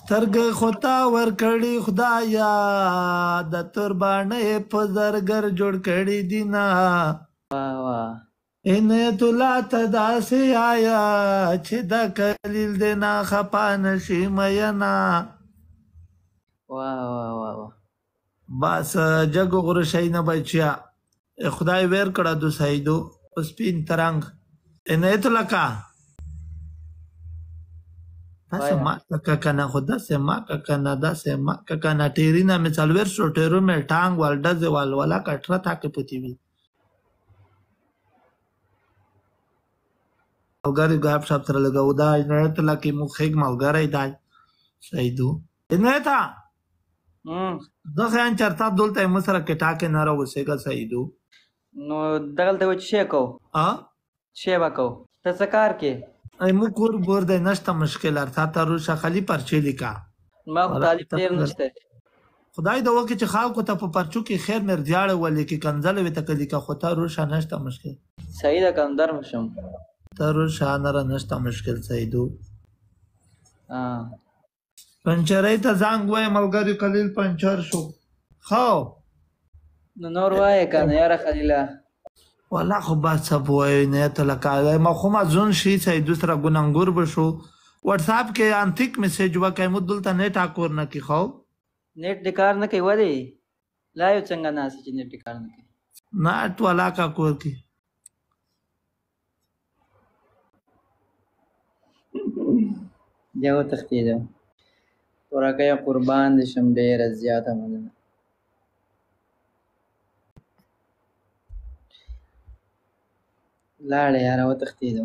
سترګې خو تا ورکړي خدایا د تربانه په زرګر جوړ کړي دینا واه واه ان تو لا تداسي آیا چې د کلیل د نا خپان شي مینا واه واه واه بس جګ غره شي نه بچیا خدای ویر کړه د سیدو په سپین ترنګ ان ایت لکا داسې ما ککه کنه خو داسې ما ککه نه داسې ما ککه نه ټیری نه مې څلور سو ټیرو مې ټانګ ول ډزې ول ولا کټره تا کې پتی وي او ګری ګاب شپ سره لګاو دا نه ته لکه مو خېګ ملګری دی سیدو نه تا زه خیان چرته دلته مو سره کټا کې نه راوسېګا سیدو نو دغلته و چې کو ها شی وکاو ته څه کار کې ای مو کور بور دی نشته مشکل ارتا ته روشه خلی پرچې لیکا ما خو طالب ډیر نشته خدای د وکه چې خاو کو ته په پرچو کې خیر مر دیاړه ولې کې کنځل وي ته کلی کا خو ته روشه نشته مشکل صحیح ده کم درم شم ته روشه نه نشته مشکل سیدو ها پنچرۍ ته زنګ وای ملګری خلیل پنچر شو خو نو نور وای کنه یاره خلیلا ولا خو با څه پوي نه ته لکه ما خو ما ځون شي چې دوسرا ګننګور بشو واتس اپ کې انتیک میسج وکای مو دلته نه ټاکور نه کی خو نیټ د کار نه کوي ولی لا یو څنګه ناس چې نه ټکار نه کوي نه تو علاقه کور کې بیا وتښتېده ورکه قربان دې شم ډېره زیاته مننه لاړې یاره وتښتېده